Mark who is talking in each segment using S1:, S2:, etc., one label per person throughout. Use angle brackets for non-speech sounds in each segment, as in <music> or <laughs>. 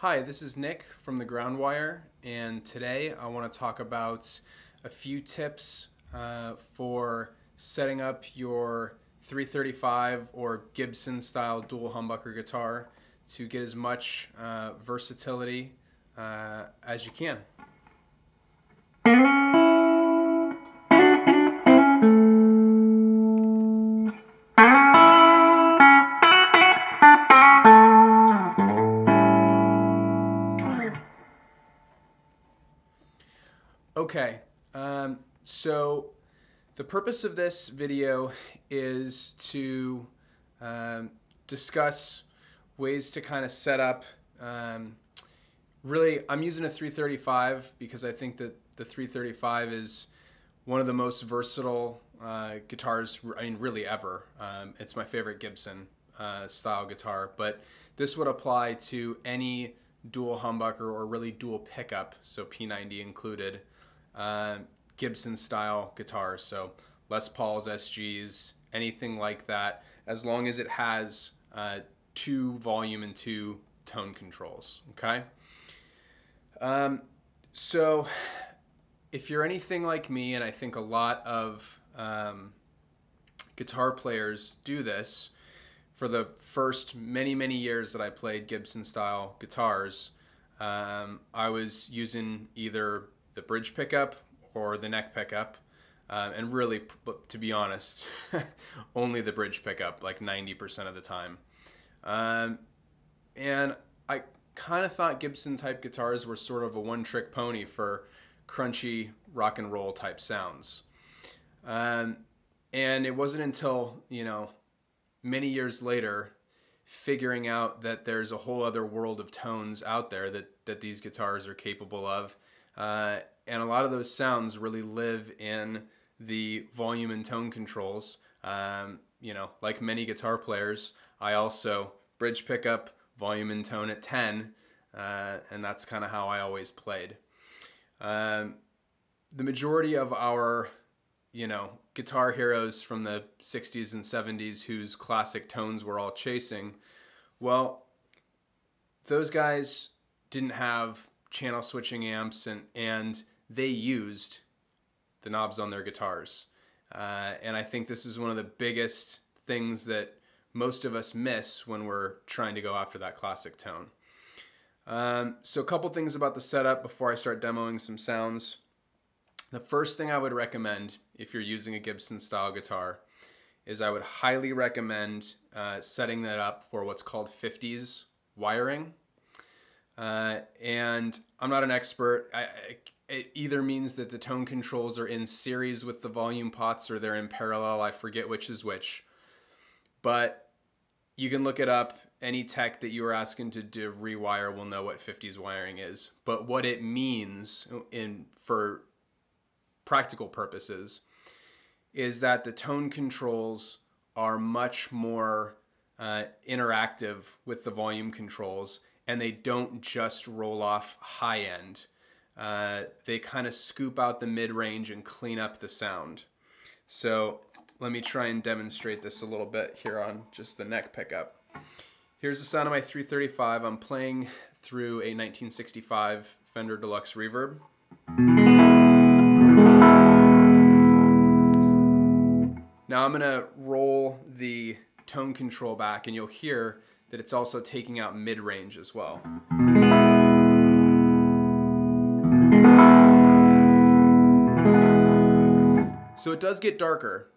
S1: Hi, this is Nick from the Groundwire, and today I want to talk about a few tips uh, for setting up your 335 or Gibson style dual humbucker guitar to get as much uh, versatility uh, as you can. Okay, um, so the purpose of this video is to um, discuss ways to kind of set up. Um, really, I'm using a 335 because I think that the 335 is one of the most versatile uh, guitars, I mean, really ever. Um, it's my favorite Gibson uh, style guitar, but this would apply to any dual humbucker or really dual pickup, so P90 included uh, Gibson style guitars. So Les Pauls, SGs, anything like that, as long as it has uh, two volume and two tone controls. Okay. Um, so if you're anything like me, and I think a lot of um, guitar players do this, for the first many, many years that I played Gibson style guitars, um, I was using either the bridge pickup or the neck pickup. Uh, and really, to be honest, <laughs> only the bridge pickup, like 90% of the time. Um, and I kind of thought Gibson type guitars were sort of a one trick pony for crunchy rock and roll type sounds. Um, and it wasn't until, you know, many years later, figuring out that there's a whole other world of tones out there that, that these guitars are capable of uh, and a lot of those sounds really live in the volume and tone controls. Um, you know, like many guitar players, I also bridge pickup, volume and tone at 10, uh, and that's kind of how I always played. Um, the majority of our, you know, guitar heroes from the 60s and 70s whose classic tones we're all chasing, well, those guys didn't have channel switching amps and and they used the knobs on their guitars. Uh, and i think this is one of the biggest things that most of us miss when we're trying to go after that classic tone. Um, so a couple things about the setup before i start demoing some sounds. The first thing i would recommend if you're using a gibson style guitar is i would highly recommend uh, setting that up for what's called 50s wiring uh, and I'm not an expert. I, it either means that the tone controls are in series with the volume pots or they're in parallel. I forget which is which. But you can look it up. Any tech that you are asking to rewire will know what 50s wiring is. But what it means in for practical purposes is that the tone controls are much more uh, interactive with the volume controls and they don't just roll off high end. Uh, they kind of scoop out the mid range and clean up the sound. So let me try and demonstrate this a little bit here on just the neck pickup. Here's the sound of my 335. I'm playing through a 1965 Fender Deluxe Reverb. Now I'm gonna roll the tone control back and you'll hear that it's also taking out mid-range as well. So it does get darker,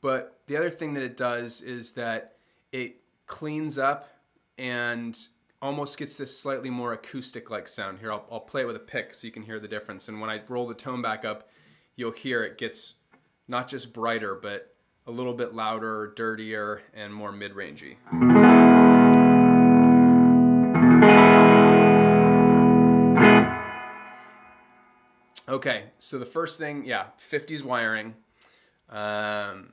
S1: but the other thing that it does is that it cleans up and almost gets this slightly more acoustic-like sound. Here, I'll, I'll play it with a pick so you can hear the difference. And when I roll the tone back up, you'll hear it gets not just brighter, but a little bit louder, dirtier, and more mid-rangey. Okay, so the first thing, yeah, 50s wiring um,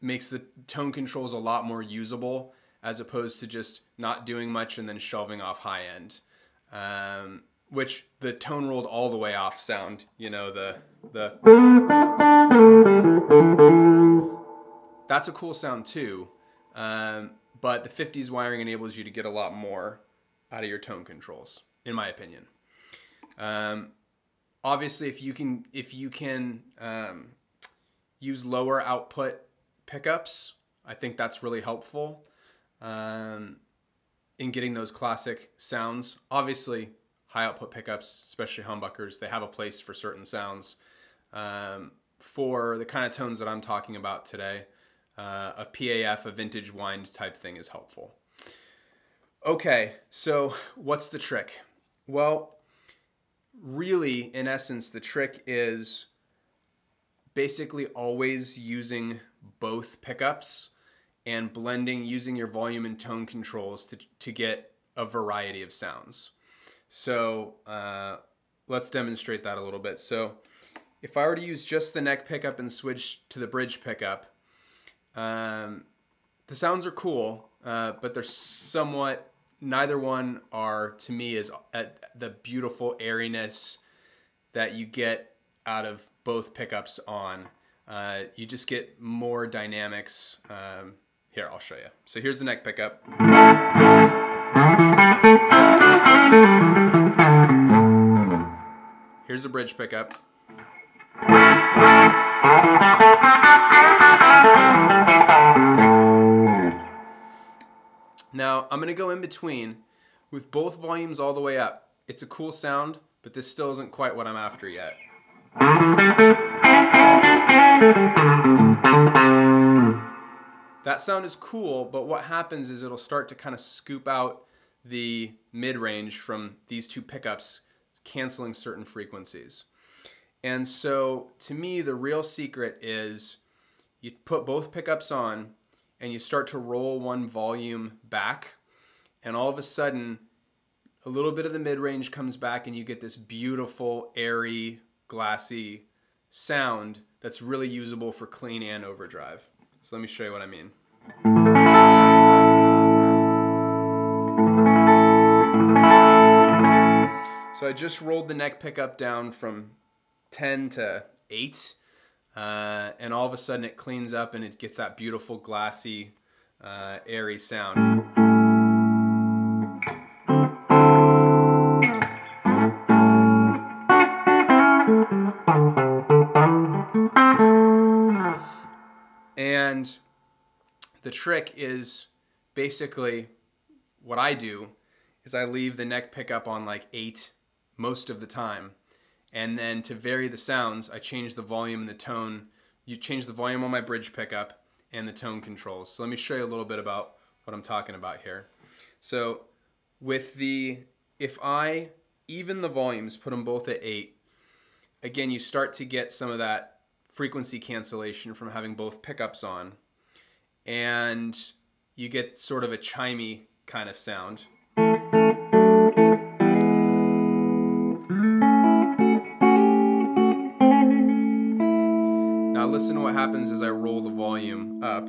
S1: makes the tone controls a lot more usable as opposed to just not doing much and then shelving off high end. Um, which the tone rolled all the way off sound, you know, the the that's a cool sound too. Um, but the 50s wiring enables you to get a lot more out of your tone controls, in my opinion. Um, obviously, if you can if you can um, use lower output pickups, I think that's really helpful um, in getting those classic sounds. Obviously, high output pickups, especially humbuckers, they have a place for certain sounds. Um, for the kind of tones that I'm talking about today, uh, a PAF, a vintage wind type thing is helpful. Okay, so what's the trick? Well, really, in essence, the trick is basically always using both pickups and blending using your volume and tone controls to, to get a variety of sounds. So uh, let's demonstrate that a little bit. So if I were to use just the neck pickup and switch to the bridge pickup, um, the sounds are cool, uh, but they're somewhat neither one are to me is the beautiful airiness that you get out of both pickups on. Uh, you just get more dynamics. Um, here, I'll show you. So here's the neck pickup. Here's the bridge pickup. Now, I'm to go in between with both volumes all the way up. It's a cool sound, but this still isn't quite what I'm after yet. That sound is cool, but what happens is it'll start to kind of scoop out the mid-range from these two pickups, canceling certain frequencies. And so to me, the real secret is you put both pickups on and you start to roll one volume back, and all of a sudden, a little bit of the mid range comes back, and you get this beautiful, airy, glassy sound that's really usable for clean and overdrive. So let me show you what I mean. So I just rolled the neck pickup down from 10 to 8 uh, and all of a sudden it cleans up and it gets that beautiful glassy uh, airy sound. And the trick is basically what I do is I leave the neck pickup on like 8 most of the time and then to vary the sounds, I change the volume and the tone. You change the volume on my bridge pickup and the tone controls. So let me show you a little bit about what I'm talking about here. So with the, if I even the volumes, put them both at eight, again, you start to get some of that frequency cancellation from having both pickups on. And you get sort of a chimey kind of sound. Listen to what happens as I roll the volume up.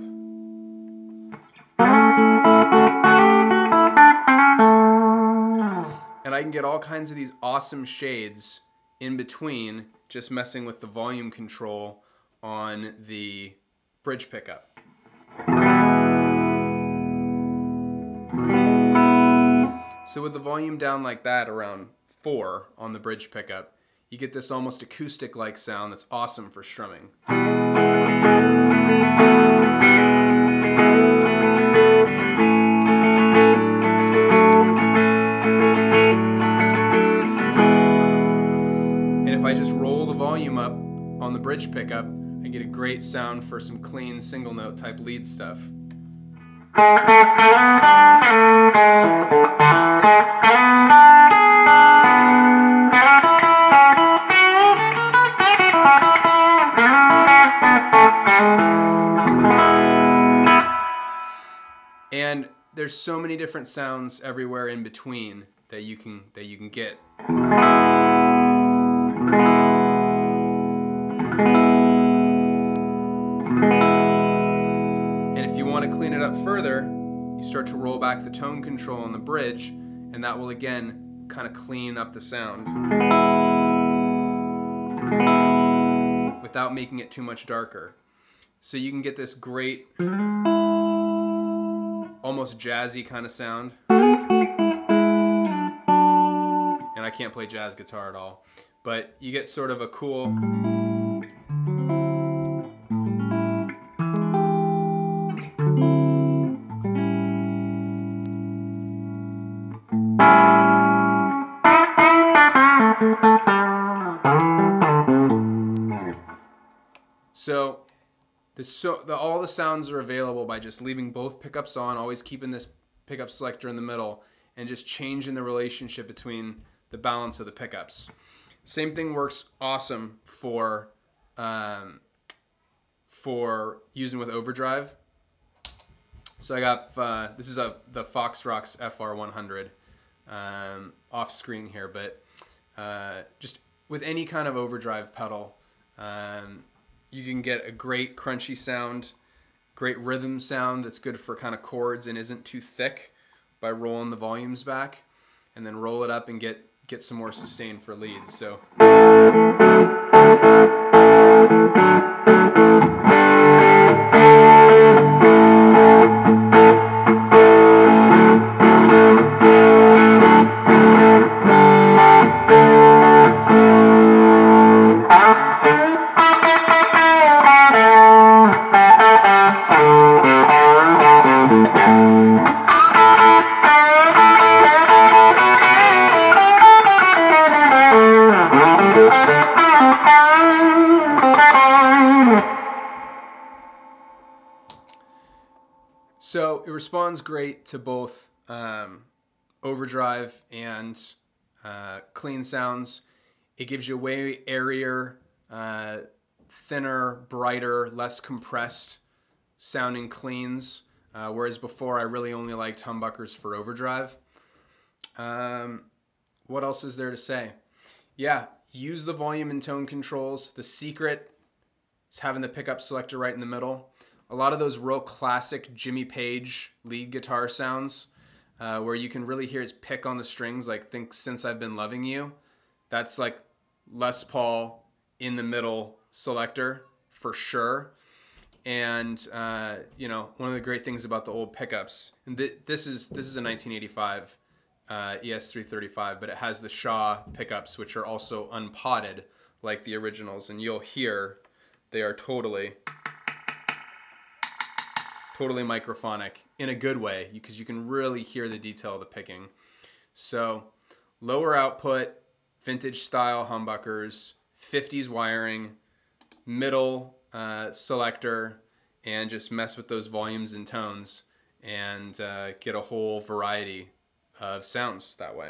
S1: And I can get all kinds of these awesome shades in between just messing with the volume control on the bridge pickup. So with the volume down like that around 4 on the bridge pickup, you get this almost acoustic-like sound that's awesome for strumming. And if I just roll the volume up on the bridge pickup, I get a great sound for some clean single note type lead stuff. There's so many different sounds everywhere in between that you can that you can get. And if you want to clean it up further, you start to roll back the tone control on the bridge, and that will again kind of clean up the sound without making it too much darker. So you can get this great almost jazzy kind of sound. And I can't play jazz guitar at all. But you get sort of a cool. So the, all the sounds are available by just leaving both pickups on, always keeping this pickup selector in the middle, and just changing the relationship between the balance of the pickups. Same thing works awesome for um, for using with overdrive. So I got uh, this is a the Foxrox FR100 um, off screen here, but uh, just with any kind of overdrive pedal, um, you can get a great crunchy sound, great rhythm sound that's good for kind of chords and isn't too thick by rolling the volumes back, and then roll it up and get get some more sustain for leads. So. It responds great to both um, overdrive and uh, clean sounds. It gives you way airier, uh, thinner, brighter, less compressed sounding cleans. Uh, whereas before I really only liked humbuckers for overdrive. Um, what else is there to say? Yeah, use the volume and tone controls. The secret is having the pickup selector right in the middle a lot of those real classic Jimmy Page lead guitar sounds uh, where you can really hear his pick on the strings, like think Since I've Been Loving You. That's like Les Paul in the middle selector for sure. And uh, you know, one of the great things about the old pickups, and th- this is this is a 1985 uh, ES335, but it has the Shaw pickups, which are also unpotted like the originals, and you'll hear they are totally totally microphonic in a good way because you can really hear the detail of the picking. So lower output, vintage style humbuckers, 50s wiring, middle uh, selector, and just mess with those volumes and tones and uh, get a whole variety of sounds that way.